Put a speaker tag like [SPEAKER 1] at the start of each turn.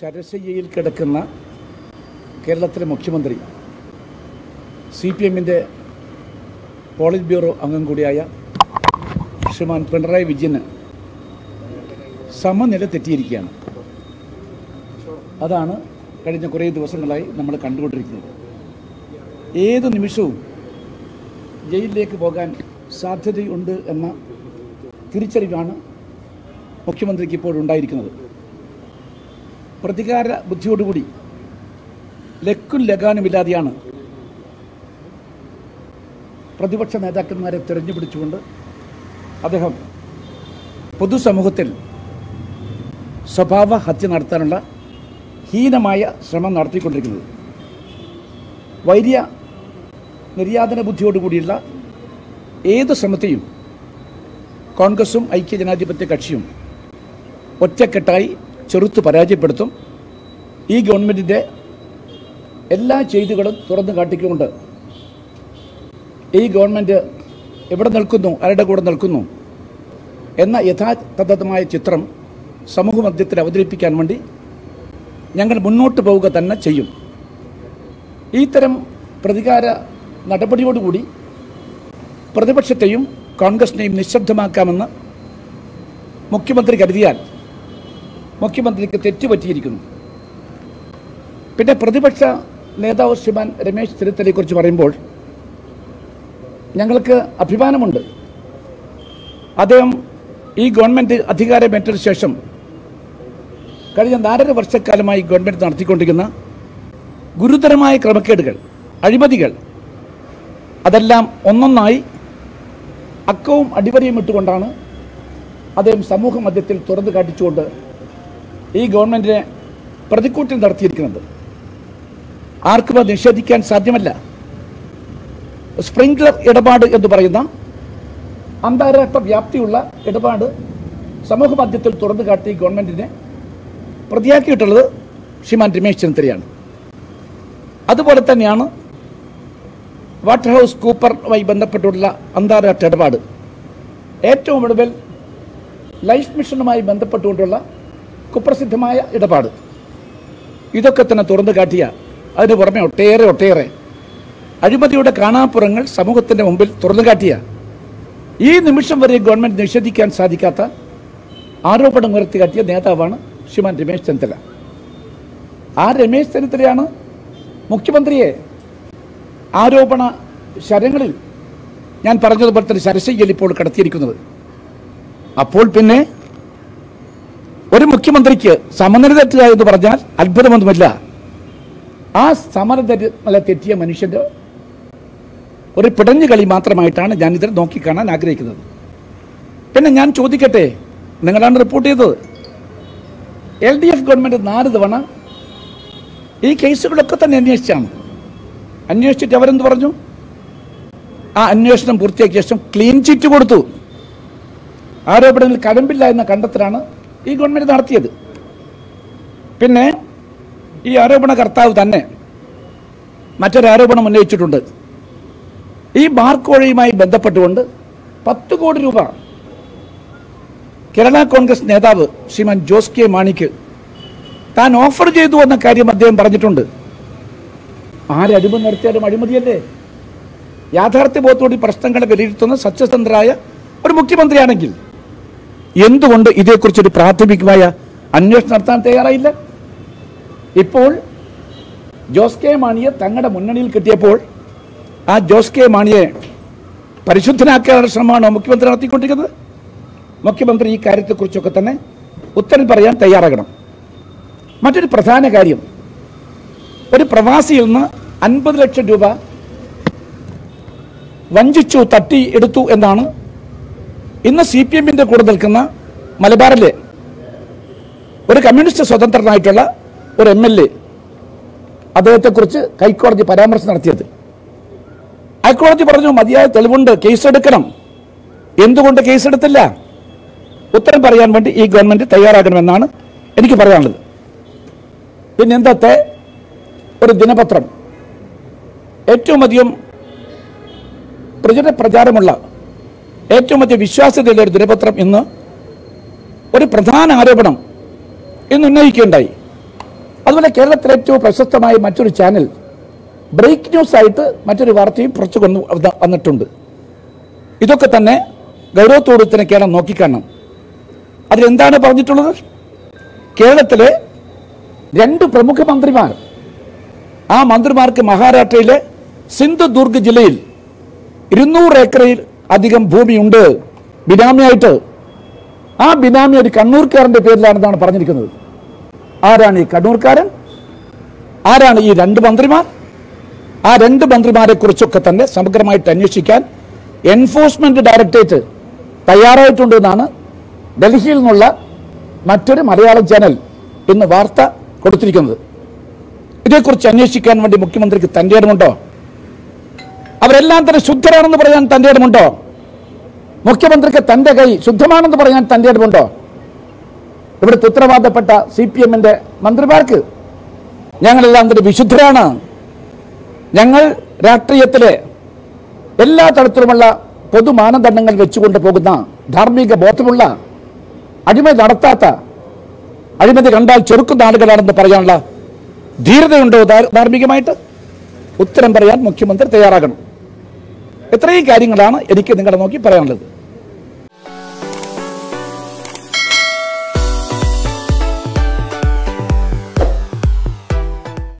[SPEAKER 1] ശരശയ്യയിൽ കിടക്കുന്ന കേരളത്തിലെ മുഖ്യമന്ത്രി സി പി എമ്മിന്റെ പോളിറ്റ് ബ്യൂറോ അംഗം കൂടിയായ ശ്രീമാൻ പിണറായി വിജയന് സമനില തെറ്റിയിരിക്കുകയാണ്. അതാണ് കഴിഞ്ഞ കുറേ ദിവസങ്ങളായി നമ്മൾ കണ്ടുകൊണ്ടിരിക്കുന്നത്. ഏത് നിമിഷവും ജയിലിലേക്ക് പോകാൻ സാധ്യതയുണ്ട് എന്ന തിരിച്ചറിവാണ് മുഖ്യമന്ത്രിക്ക് ഇപ്പോൾ ഉണ്ടായിരിക്കുന്നത് പ്രതികാര ബുദ്ധിയോടുകൂടി ലക്കും ലഗാനുമില്ലാതെയാണ് പ്രതിപക്ഷ നേതാക്കന്മാരെ തിരഞ്ഞുപിടിച്ചുകൊണ്ട് അദ്ദേഹം പൊതുസമൂഹത്തിൽ സ്വഭാവ ഹത്യ നടത്താനുള്ള ഹീനമായ ശ്രമം നടത്തിക്കൊണ്ടിരിക്കുന്നത്. വൈര്യ നിര്യാതന ബുദ്ധിയോടുകൂടിയുള്ള ഏത് ശ്രമത്തെയും കോൺഗ്രസും ഐക്യ ജനാധിപത്യ കക്ഷിയും ഒറ്റക്കെട്ടായി ചെറുത്ത് പരാജയപ്പെടുത്തും. ഈ ഗവൺമെന്റിന്റെ എല്ലാ ചെയ്തികളും തുറന്നു കാട്ടിക്കൊണ്ട് ഈ ഗവൺമെന്റ് എവിടെ നിൽക്കുന്നു ആരുടെ കൂടെ നിൽക്കുന്നു എന്ന യഥാതഥമായ ചിത്രം സമൂഹ മധ്യത്തിൽ അവതരിപ്പിക്കാൻ വേണ്ടി ഞങ്ങൾ മുന്നോട്ട് പോവുക തന്നെ ചെയ്യും. ഈ തരം പ്രതികാര നടപടിയോടുകൂടി പ്രതിപക്ഷത്തെയും കോൺഗ്രസിനെയും നിശബ്ദമാക്കാമെന്ന് മുഖ്യമന്ത്രി കരുതിയാൽ മുഖ്യമന്ത്രിക്ക് തെറ്റുപറ്റിയിരിക്കുന്നു. പിന്നെ പ്രതിപക്ഷ നേതാവ് ശ്രീമാൻ രമേശ് ചെന്നിത്തലയെക്കുറിച്ച് പറയുമ്പോൾ ഞങ്ങൾക്ക് അഭിമാനമുണ്ട്. അദ്ദേഹം ഈ ഗവൺമെന്റ് അധികാരമേറ്റതിനു ശേഷം കഴിഞ്ഞ നാലര വർഷക്കാലമായി ഗവൺമെന്റ് നടത്തിക്കൊണ്ടിരിക്കുന്ന ഗുരുതരമായ ക്രമക്കേടുകൾ അഴിമതികൾ അതെല്ലാം ഒന്നൊന്നായി അക്കവും അടിവരയും ഇട്ടുകൊണ്ടാണ് അദ്ദേഹം സമൂഹ മധ്യത്തിൽ തുറന്നു കാട്ടിച്ചുകൊണ്ട് ഈ ഗവൺമെന്റിനെ പ്രതിക്കൂട്ടിൽ നടത്തിയിരിക്കുന്നത്. ആർക്കും അത് നിഷേധിക്കാൻ സാധ്യമല്ല. സ്പ്രിംഗ്ലർ ഇടപാട് എന്ന് പറയുന്ന അന്താരാഷ്ട്ര വ്യാപ്തിയുള്ള ഇടപാട് സമൂഹ മധ്യത്തിൽ തുറന്നു കാട്ടി ഗവൺമെന്റിനെ പ്രതിയാക്കിയിട്ടുള്ളത് ശ്രീമാൻ രമേശ് ചെന്നിത്തലയാണ്. അതുപോലെ തന്നെയാണ് വാട്ടർ ഹൗസ് കൂപ്പറുമായി ബന്ധപ്പെട്ടുള്ള അന്താരാഷ്ട്ര ഇടപാട്. ഏറ്റവും ഒടുവിൽ ലൈഫ് മിഷനുമായി ബന്ധപ്പെട്ടുകൊണ്ടുള്ള കുപ്രസിദ്ധമായ ഇടപാട്. ഇതൊക്കെ തന്നെ തുറന്നു കാട്ടിയ അതിന് പുറമെ ഒട്ടേറെ ഒട്ടേറെ അഴിമതിയുടെ കാണാപ്പുറങ്ങൾ സമൂഹത്തിന്റെ മുമ്പിൽ തുറന്നു കാട്ടിയ ഈ നിമിഷം വരെ ഗവൺമെന്റ് നിഷേധിക്കാൻ സാധിക്കാത്ത ആരോപണം ഉയർത്തി കാട്ടിയ നേതാവാണ് ശ്രീമാൻ രമേശ് ചെന്നിത്തല. ആ രമേശ് ചെന്നിത്തലയാണ് മുഖ്യമന്ത്രിയെ ആരോപണ ശരങ്ങളിൽ ഞാൻ പറഞ്ഞതുപോലെ തന്നെ ശരശയ്യൽ ഇപ്പോൾ കടത്തിയിരിക്കുന്നത്. അപ്പോൾ പിന്നെ ഒരു മുഖ്യമന്ത്രിക്ക് സമനില തെറ്റുക എന്ന് പറഞ്ഞാൽ അത്ഭുതമൊന്നുമില്ല. ആ സമനില തെറ്റിയ മനുഷ്യന്റെ ഒരു പിടഞ്ഞു കളി മാത്രമായിട്ടാണ് ഞാൻ ഇതിനെ നോക്കിക്കാണാൻ ആഗ്രഹിക്കുന്നത്. പിന്നെ ഞാൻ ചോദിക്കട്ടെ നിങ്ങളാണ് റിപ്പോർട്ട് ചെയ്തത്. എൽ ഡി എഫ് ഗവൺമെന്റ് നാല് തവണ ഈ കേസുകളൊക്കെ തന്നെ അന്വേഷിച്ചാണ്. അന്വേഷിച്ചിട്ട് അവരെന്ത് പറഞ്ഞു? ആ അന്വേഷണം പൂർത്തിയാക്കിയ ശേഷം ക്ലീൻ ചിറ്റ് കൊടുത്തു. ആരോപണങ്ങളിൽ കഴമ്പില്ല എന്ന കണ്ടെത്തലാണ് ഈ ഗവൺമെന്റ് നടത്തിയത്. പിന്നെ ഈ ആരോപണ കർത്താവ് തന്നെ മറ്റൊരു ആരോപണം ഉന്നയിച്ചിട്ടുണ്ട്. ഈ ബാർക്കോഴയുമായി ബന്ധപ്പെട്ടുകൊണ്ട് പത്ത് കോടി രൂപ കേരള കോൺഗ്രസ് നേതാവ് ശ്രീമാൻ ജോസ് കെ മാണിക്ക് താൻ ഓഫർ ചെയ്തു എന്ന കാര്യം അദ്ദേഹം പറഞ്ഞിട്ടുണ്ട്. ആരടിമ നടത്തിയാലും അഴിമതിയല്ലേ? യാഥാർത്ഥ്യ ബോധത്തോടെ പ്രശ്നങ്ങളെ വിലയിരുത്തുന്ന സത്യസന്ധരായ ഒരു മുഖ്യമന്ത്രിയാണെങ്കിൽ എന്തുകൊണ്ട് ഇതേക്കുറിച്ചൊരു പ്രാഥമികമായ അന്വേഷണം നടത്താൻ തയ്യാറായില്ല? ഇപ്പോൾ ജോസ് കെ മാണിയെ തങ്ങളുടെ മുന്നണിയിൽ കിട്ടിയപ്പോൾ ആ ജോസ് കെ മാണിയെ പരിശുദ്ധനാക്കാനുള്ള ശ്രമമാണോ മുഖ്യമന്ത്രി നടത്തിക്കൊണ്ടിരിക്കുന്നത്. മുഖ്യമന്ത്രി ഈ കാര്യത്തെക്കുറിച്ചൊക്കെ തന്നെ ഉത്തരം പറയാൻ തയ്യാറാകണം. മറ്റൊരു പ്രധാന കാര്യം ഒരു പ്രവാസിയിൽ നിന്ന് അൻപത് ലക്ഷം രൂപ വഞ്ചിച്ചു തട്ടി എടുത്തു എന്നാണ് ഇന്ന് സി പി എമ്മിന്റെ കൂടെ നിൽക്കുന്ന മലബാറിലെ ഒരു കമ്മ്യൂണിസ്റ്റ് സ്വതന്ത്രനായിട്ടുള്ള ഒരു എം എൽ എ അദ്ദേഹത്തെക്കുറിച്ച് ഹൈക്കോടതി പരാമർശം നടത്തിയത്. ഹൈക്കോടതി പറഞ്ഞു മതിയായ തെളിവുണ്ട് കേസെടുക്കണം. എന്തുകൊണ്ട് കേസെടുത്തില്ല? ഉത്തരം പറയാൻ വേണ്ടി ഈ ഗവൺമെന്റ് തയ്യാറാകണമെന്നാണ് എനിക്ക് പറയാനുള്ളത്. പിന്നെ ഇന്നത്തെ ഒരു ദിനപത്രം. ഏറ്റവും അധികം പ്രചര പ്രചാരമുള്ള ഏറ്റവും വലിയ വിശ്വാസ്യതയുള്ള ഒരു ദിനപത്രം ഇന്ന് ഒരു പ്രധാന ആരോപണം ഇന്ന് ഉന്നയിക്കുകയുണ്ടായി. അതുപോലെ കേരളത്തിലെ ഏറ്റവും പ്രശസ്തമായ മറ്റൊരു ചാനൽ ബ്രേക്ക് ന്യൂസ് ആയിട്ട് മറ്റൊരു വാർത്തയും പുറത്തു കൊണ്ടു വന്നിട്ടുണ്ട്. ഇതൊക്കെ തന്നെ ഗൗരവത്തോട് തന്നെ കേരളം നോക്കിക്കാണണം. അതിലെന്താണ് പറഞ്ഞിട്ടുള്ളത്? കേരളത്തിലെ രണ്ട് പ്രമുഖ മന്ത്രിമാർ ആ മന്ത്രിമാർക്ക് മഹാരാഷ്ട്രയിലെ സിന്ധുദുർഗ് ജില്ലയിൽ ഇരുന്നൂറ് ഏക്കറിൽ അധികം ഭൂമിയുണ്ട്. ബിനാമിയായിട്ട് ആ ബിനാമി ഒരു കണ്ണൂർക്കാരന്റെ പേരിലാണെന്നാണ് പറഞ്ഞിരിക്കുന്നത്. ആരാണ് ഈ കണ്ണൂർക്കാരൻ? ആരാണ് ഈ രണ്ട് മന്ത്രിമാർ? ആ രണ്ട് മന്ത്രിമാരെ കുറിച്ചൊക്കെ തന്നെ സമഗ്രമായിട്ട് അന്വേഷിക്കാൻ എൻഫോഴ്സ്മെന്റ് ഡയറക്ടറേറ്റ് തയ്യാറായിട്ടുണ്ട് എന്നാണ് ഡൽഹിയിൽ നിന്നുള്ള മറ്റൊരു മലയാളം ചാനൽ ഇന്ന് വാർത്ത കൊടുത്തിരിക്കുന്നത്. ഇതേക്കുറിച്ച് അന്വേഷിക്കാൻ വേണ്ടി മുഖ്യമന്ത്രിക്ക് തന്റെ ഇടമുണ്ടോ അവരെല്ലാം തന്നെ ശുദ്ധരാണെന്ന് പറയാൻ തന്റെ ഇടമുണ്ടോ? മുഖ്യമന്ത്രിക്ക് തന്റെ കൈ ശുദ്ധമാണെന്ന് പറയാൻ തന്റെ ഇടമുണ്ടോ? ഇവിടുത്തെ ഉത്തരവാദപ്പെട്ട സി പി എമ്മിന്റെ മന്ത്രിമാർക്ക് ഞങ്ങളെല്ലാം തന്നെ വിശുദ്ധരാണ്. ഞങ്ങൾ രാഷ്ട്രീയത്തിലെ എല്ലാ തരത്തിലുമുള്ള പൊതു മാനദണ്ഡങ്ങൾ വെച്ചുകൊണ്ട് പോകുന്ന ധാർമ്മിക ബോധമുള്ള അഴിമതി നടത്താത്ത അഴിമതി കണ്ടാൽ ചെറുക്കുന്ന ആളുകളാണെന്ന് പറയാനുള്ള ധീരതയുണ്ടോ? ധാർ- ധാർമ്മികമായിട്ട് ഉത്തരം പറയാൻ മുഖ്യമന്ത്രി തയ്യാറാകണം. ഇത്രയും കാര്യങ്ങളാണ് എനിക്ക് നിങ്ങളെ നോക്കി പറയാനുള്ളത്.